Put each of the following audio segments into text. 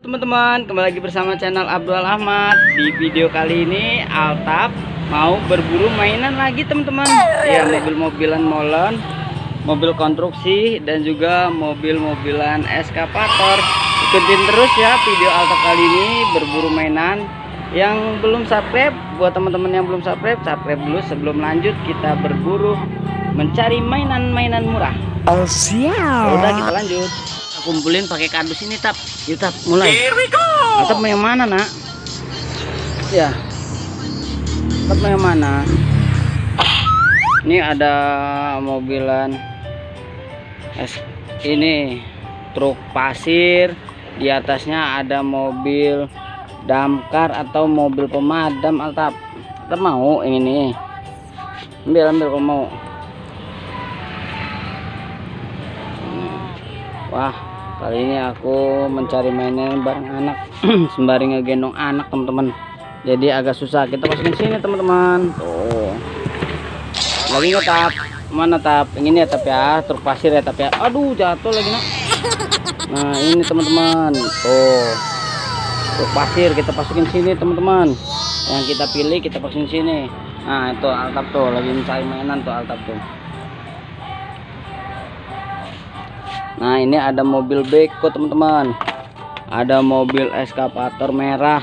teman-teman kembali lagi bersama channel Abdul Ahmad. Di video kali ini Altap mau berburu mainan lagi teman-teman. Ya mobil-mobilan molen mobil konstruksi dan juga mobil-mobilan eskapator. Ikutin terus ya video Altap kali ini berburu mainan. Yang belum subscribe buat teman-teman yang belum subscribe subscribe dulu sebelum lanjut kita berburu mencari mainan-mainan murah. Oh siap. udah kita lanjut kumpulin pakai kardus ini tap. Yuk tap mulai. Atap mau yang mana nak? Ya. Atap mau yang mana? Ini ada mobilan es ini truk pasir. Di atasnya ada mobil damkar atau mobil pemadam atap atap mau yang ini? Ambil ambil kalau mau. Wah, kali ini aku mencari mainan bareng anak sembari ngegendong anak teman-teman. Jadi agak susah. Kita masukin sini teman-teman. Tuh. Lagi nggak tap? Mana tap? Ini ya tap ya, truk pasir ya tap ya. Aduh, jatuh lagi nak. Nah, ini teman-teman. Tuh. Truk pasir kita masukin sini teman-teman. Yang kita pilih kita masukin sini. Nah, itu altap tuh lagi mencari mainan tuh altap tuh. Nah ini ada mobil beko teman-teman. Ada mobil eskapator merah.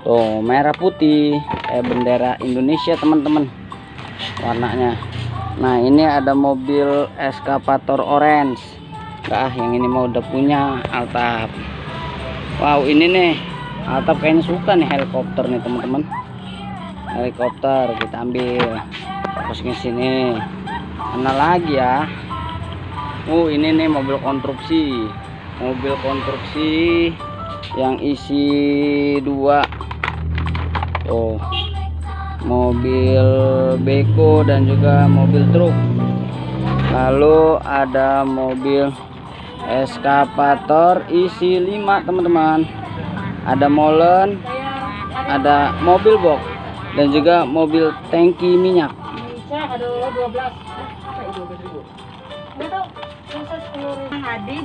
Tuh merah putih. Kayak bendera Indonesia teman-teman. Warnanya. Nah ini ada mobil eskapator orange. Ah yang ini mau udah punya Altap Wow ini nih. Altap kayaknya suka nih helikopter nih teman-teman. Helikopter kita ambil. Masukin sini. Mana lagi ya Oh ini nih mobil konstruksi. Mobil konstruksi yang isi dua. Oh mobil beko dan juga mobil truk. Lalu ada mobil eskapator isi 5 teman-teman. Ada molen ada mobil box dan juga mobil tangki minyak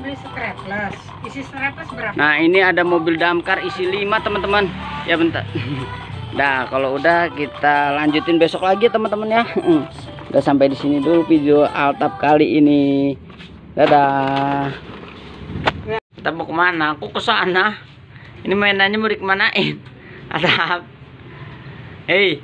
Beli strapless. Isi strapless berapa? Nah ini ada mobil damkar isi 5 teman-teman. Ya bentar. Nah kalau udah kita lanjutin besok lagi teman-teman ya. Udah sampai di sini dulu video Altap kali ini. Dadah. Kita mau ke mana? Aku ke sana. Ini mainannya mau dikemanain? Altap Hei